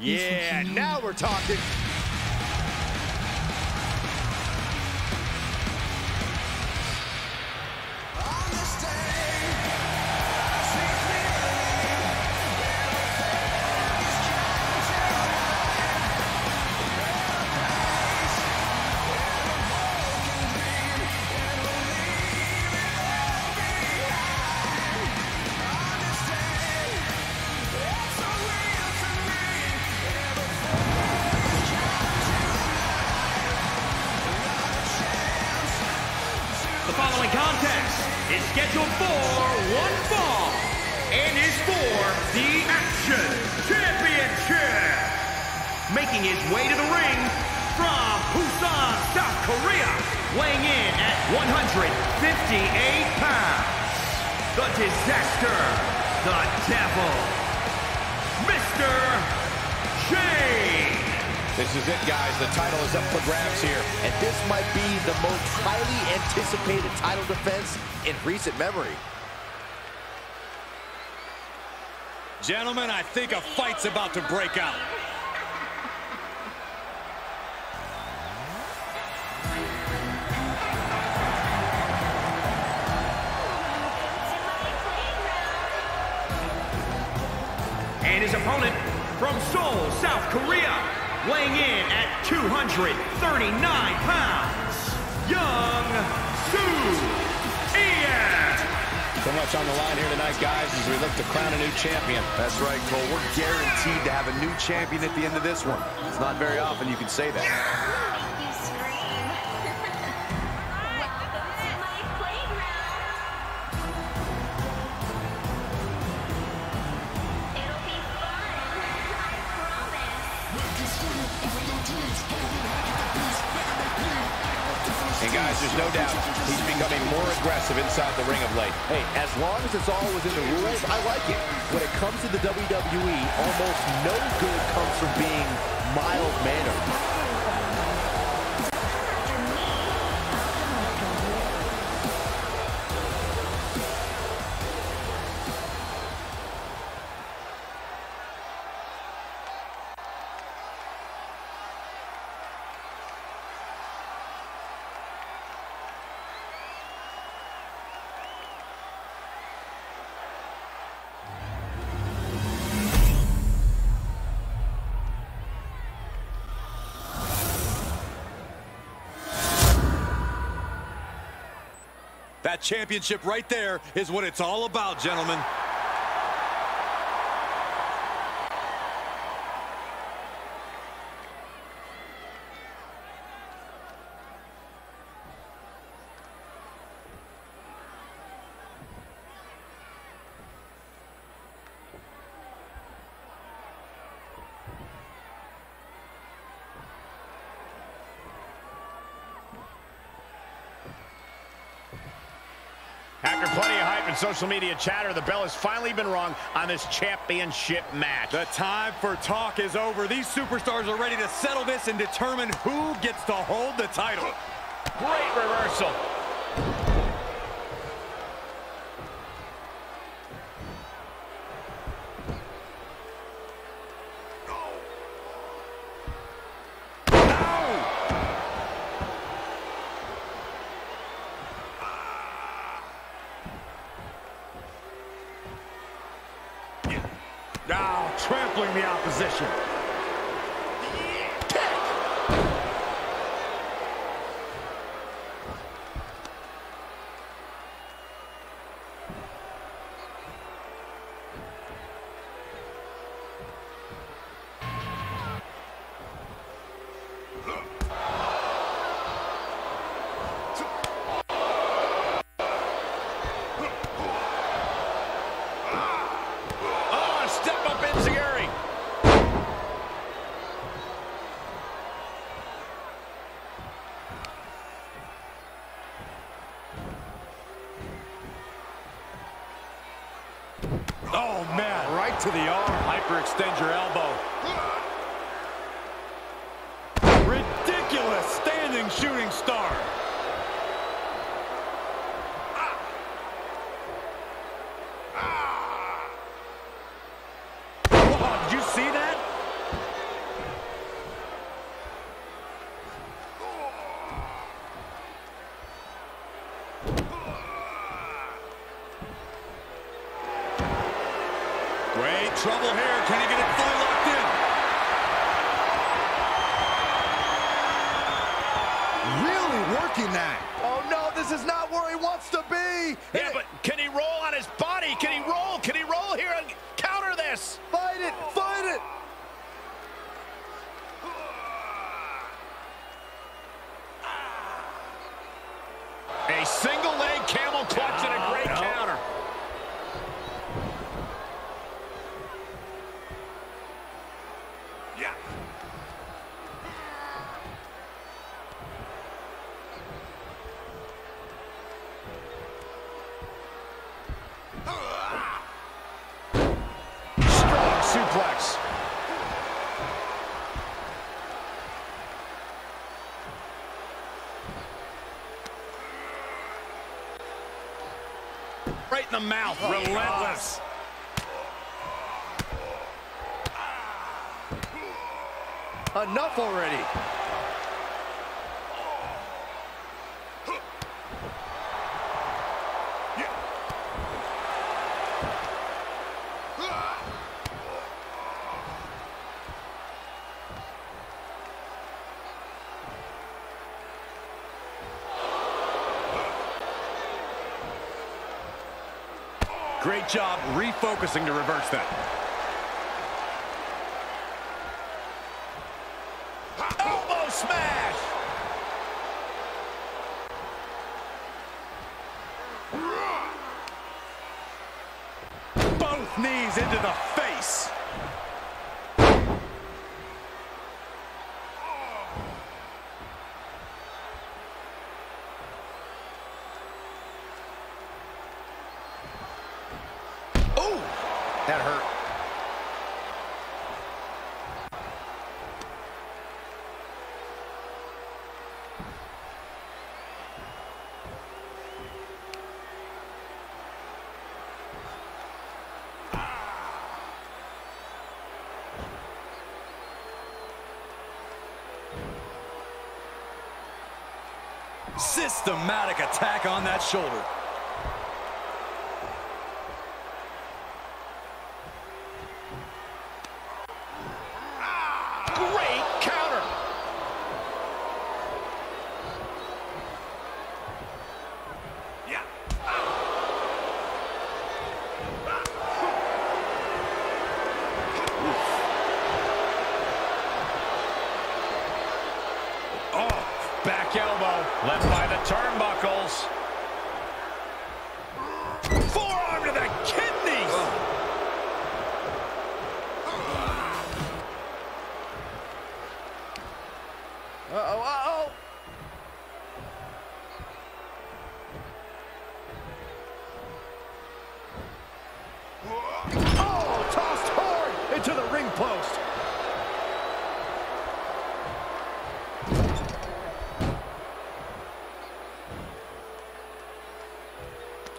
Yeah, now we're talking. Scheduled for one fall and is for the Action Championship. Making his way to the ring from Busan, South Korea, weighing in at 158 pounds, the Disaster, the Devil, Mr. Shane. This is it, guys. The title is up for grabs here. And this might be the most highly anticipated title defense in recent memory. Gentlemen, I think a fight's about to break out. And his opponent from Seoul, South Korea, weighing in at 239 pounds, Young Soo Ian. So much on the line here tonight, guys, as we look to crown a new champion. That's right, Cole. We're guaranteed to have a new champion at the end of this one. It's not very often you can say that. Doubt he's becoming more aggressive inside the ring of late. Hey, as long as it's all within the rules, I like it. When it comes to the WWE, almost no good comes from being mild-mannered. That championship right there is what it's all about, gentlemen. After plenty of hype and social media chatter, the bell has finally been rung on this championship match. The time for talk is over. These superstars are ready to settle this and determine who gets to hold the title. Great reversal. Now trampling the opposition. Oh, to the arm. Hyperextend your elbow. Ridiculous standing shooting star. Wow, did you see that? Great trouble here. Can he get it fully locked in? Really working that. Oh no, this is not where he wants to be. Yeah, but can he roll on his body? Can he roll? Can he roll here and counter this? Fight it, fight it. A single leg camel clutch and a great counter. Yeah. Strong suplex. Right in the mouth. Relentless. Enough already. Great job refocusing to reverse that. Elbow smash. Both knees into the face. Systematic attack on that shoulder. Great counter. Yeah. Oh, back elbow. Left by the turnbuckles. Forearm to the kidneys. Uh-oh, uh-oh. Oh, tossed hard into the ring post.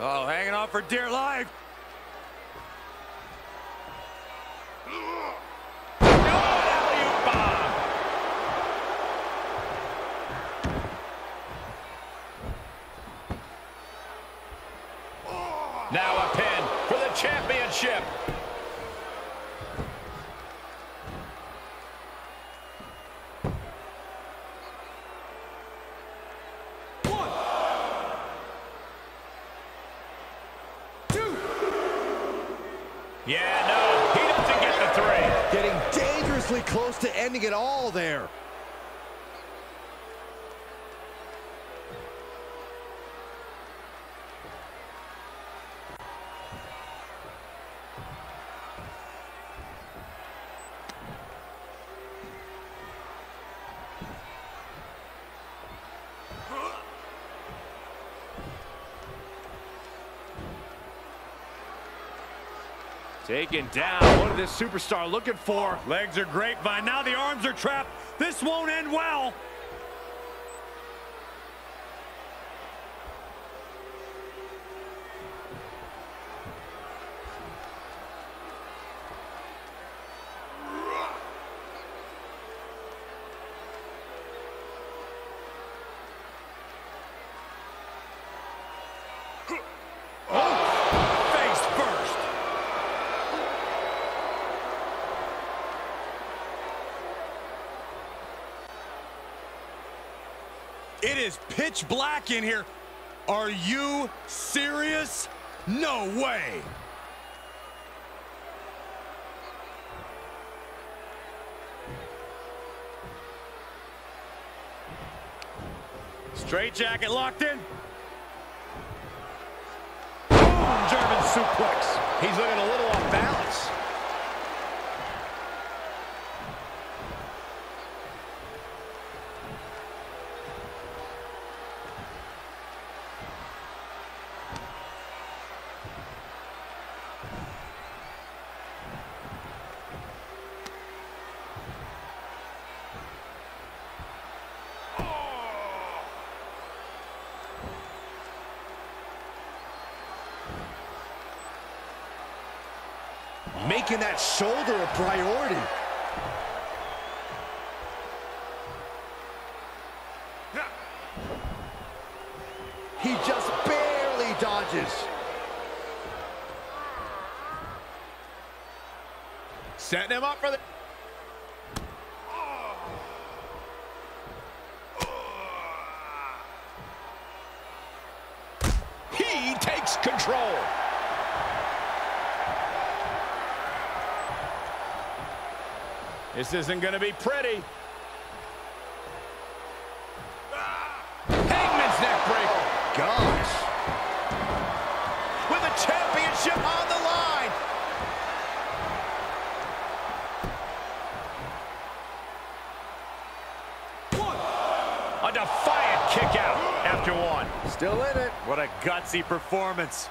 Oh, hanging on for dear life. Now a pin for the championship. Taken down. What is this superstar looking for? Legs are grapevine. Now the arms are trapped. This won't end well. Face first. Is pitch black in here. Are you serious? No way. Straight jacket locked in. Boom, German suplex. He's looking a Making that shoulder a priority. He just barely dodges. Setting him up for the... This isn't going to be pretty. Hangman's neck breaker. Gosh. With the championship on the line. One. A defiant kick out after one. Still in it. What a gutsy performance.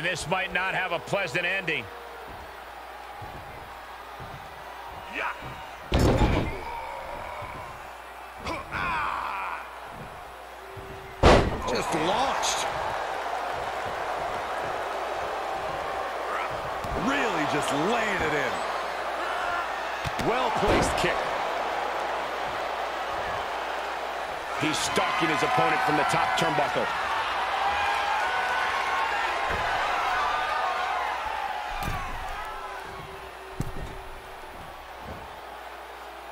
And this might not have a pleasant ending. Just launched. Really just laying it in. Well-placed kick. He's stalking his opponent from the top turnbuckle.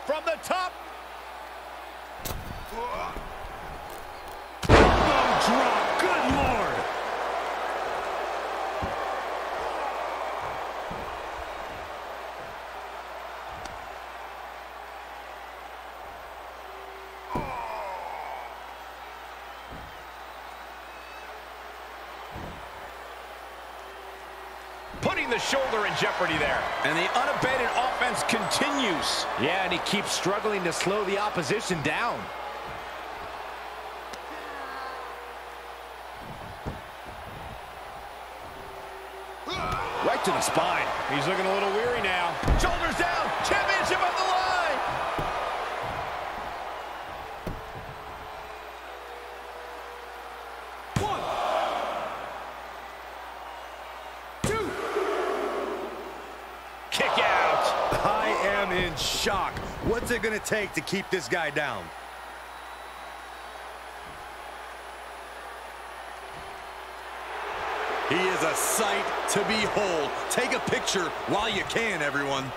From the top. Elbow drop. Good lord. Putting the shoulder in jeopardy there. And the unabated offense continues. Yeah, and he keeps struggling to slow the opposition down. Right to the spine. He's looking a little weary now. Shoulders down. Championship on the line. Kick out. I am shock. What's it going to take to keep this guy down? He is a sight to behold. Take a picture while you can, everyone.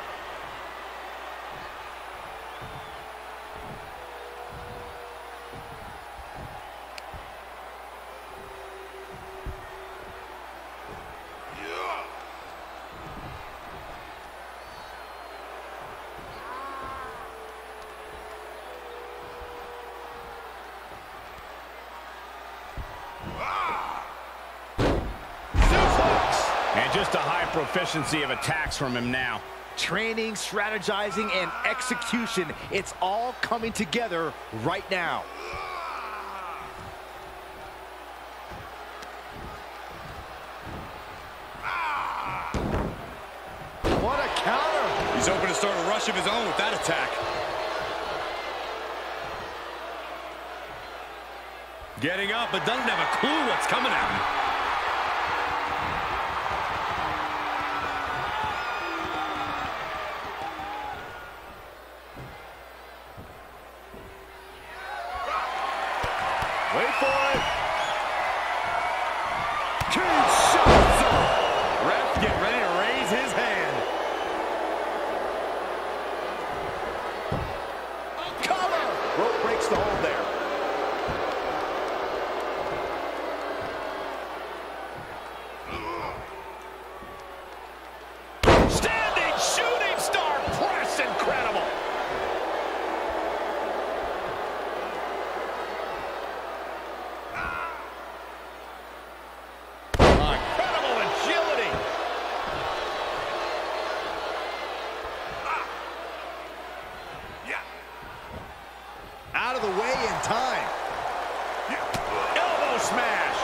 Suplex. And just a high proficiency of attacks from him now. Training, strategizing, and execution. It's all coming together right now. What a counter. He's open to start a rush of his own with that attack. Getting up, but doesn't have a clue what's coming at him. Wait for it. Cage shots. Ref get ready to raise his hand. Cover! Rope breaks the hold there. Standing shooting star press. Incredible. Incredible agility. Out of the way in time. Elbow smash.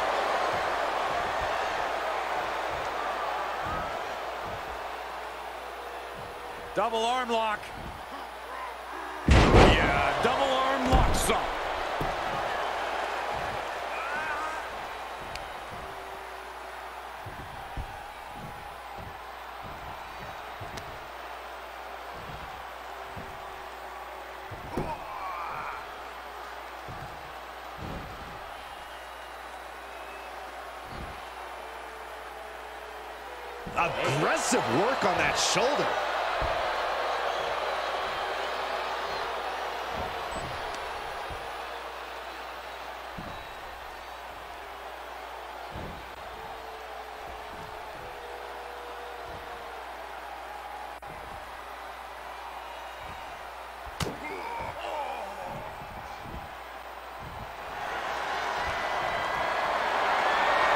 Double arm lock. Yeah, double arm lock song. Aggressive work on that shoulder.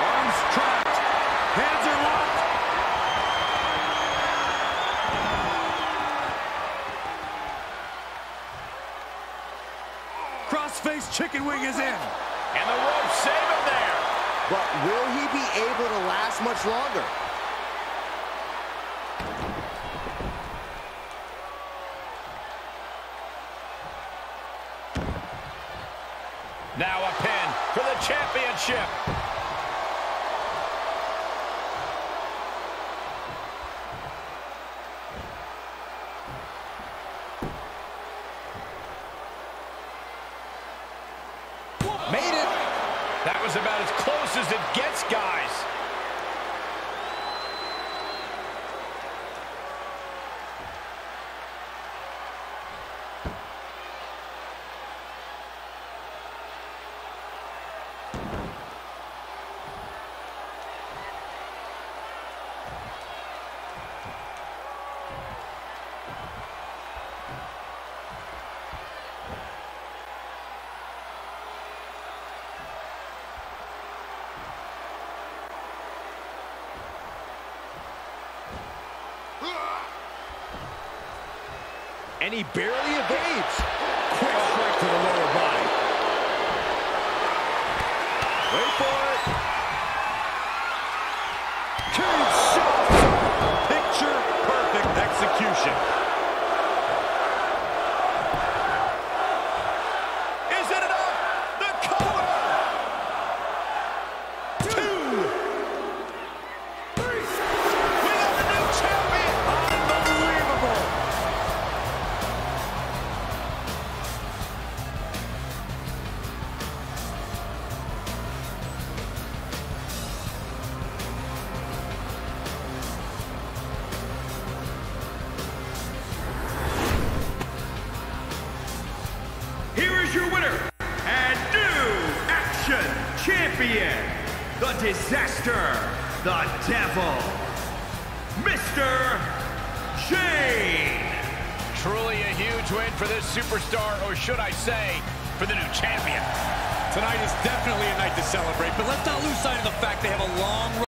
Arms trapped. Hands are locked. Crossface chicken wing is in. And the rope save him there. But will he be able to last much longer? Now a pin for the championship. Made it. That was about as close as it gets, guys. And he barely evades. Quick strike to the lower body. Wait for it. Devil, Mr. Shane. Truly a huge win for this superstar, or should I say, for the new champion. Tonight is definitely a night to celebrate, but let's not lose sight of the fact they have a long